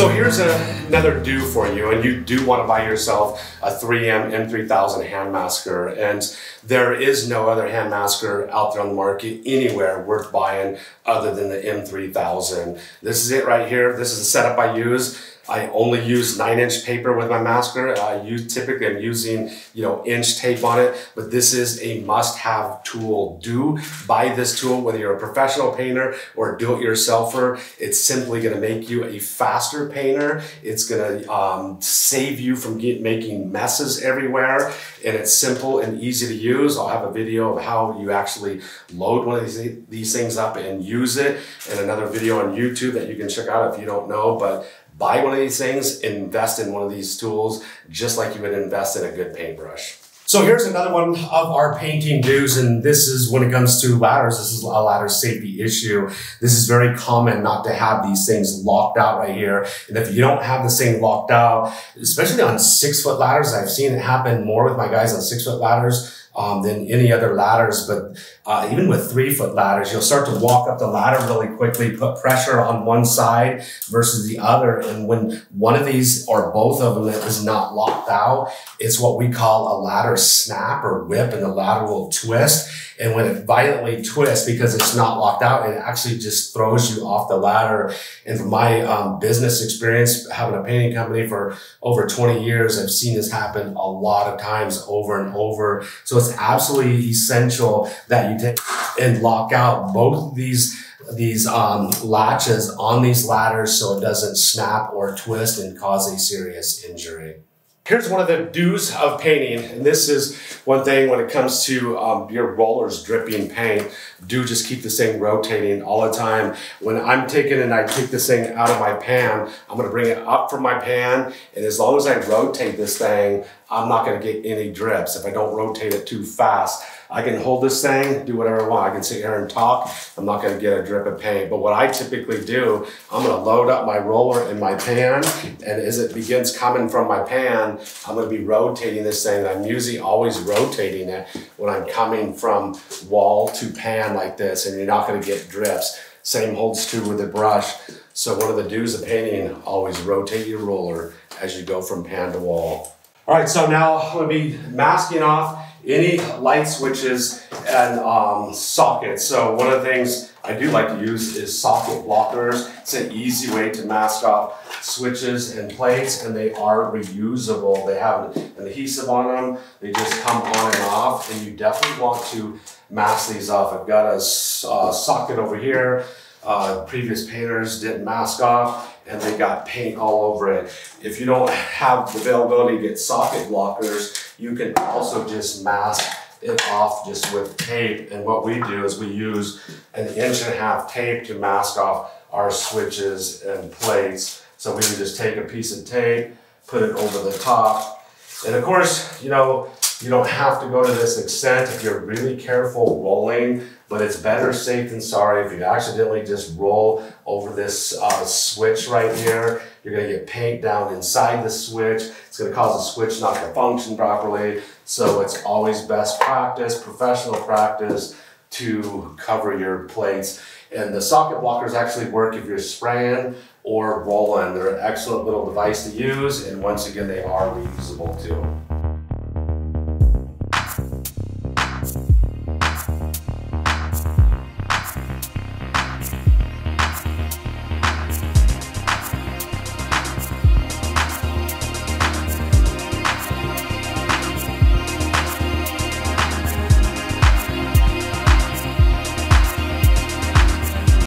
So here's a, another do for you, and you do want to buy yourself a 3M M3000 hand masker, and there is no other hand masker out there on the market anywhere worth buying other than the M3000. This is it right here. This is the setup I use. I only use nine inch paper with my masker. I use typically I'm using you know inch tape on it, but this is a must have tool. Do buy this tool whether you're a professional painter or do it yourselfer. It's simply going to make you a faster painter. It's going to um, save you from get, making messes everywhere, and it's simple and easy to use. I'll have a video of how you actually load one of these these things up and use it, and another video on YouTube that you can check out if you don't know, but buy one of these things, invest in one of these tools, just like you would invest in a good paintbrush. So here's another one of our painting do's, and this is when it comes to ladders, this is a ladder safety issue. This is very common not to have these things locked out right here. And if you don't have the thing locked out, especially on six foot ladders, I've seen it happen more with my guys on six foot ladders um, than any other ladders. But uh, even with three foot ladders, you'll start to walk up the ladder really quickly, put pressure on one side versus the other. And when one of these or both of them is not locked out, it's what we call a ladder snap or whip and the lateral twist. And when it violently twists because it's not locked out, it actually just throws you off the ladder. And from my um, business experience, having a painting company for over 20 years, I've seen this happen a lot of times over and over. So it's absolutely essential that you take and lock out both these these um, latches on these ladders so it doesn't snap or twist and cause a serious injury. Here's one of the do's of painting, and this is one thing when it comes to um, your rollers dripping paint. Do just keep this thing rotating all the time. When I'm taking and I take this thing out of my pan, I'm gonna bring it up from my pan, and as long as I rotate this thing, I'm not gonna get any drips if I don't rotate it too fast. I can hold this thing, do whatever I want. I can sit here and talk. I'm not gonna get a drip of paint. But what I typically do, I'm gonna load up my roller in my pan, and as it begins coming from my pan, I'm gonna be rotating this thing. I'm usually always rotating it when I'm coming from wall to pan like this, and you're not gonna get drips. Same holds true with the brush. So one of the do's of painting, always rotate your roller as you go from pan to wall. All right, so now I'm gonna be masking off any light switches and um, sockets. So one of the things I do like to use is socket blockers. It's an easy way to mask off switches and plates and they are reusable. They have an adhesive on them. They just come on and off and you definitely want to mask these off. I've got a uh, socket over here. Uh, previous painters didn't mask off and they got paint all over it. If you don't have the availability to get socket blockers, you can also just mask it off just with tape. And what we do is we use an inch and a half tape to mask off our switches and plates. So we can just take a piece of tape, put it over the top. And of course, you know, you don't have to go to this extent if you're really careful rolling, but it's better safe than sorry. If you accidentally just roll over this uh, switch right here, you're gonna get paint down inside the switch. It's gonna cause the switch not to function properly. So it's always best practice, professional practice to cover your plates. And the socket blockers actually work if you're spraying or rolling. They're an excellent little device to use. And once again, they are reusable too.